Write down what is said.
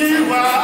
never